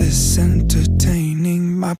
the center.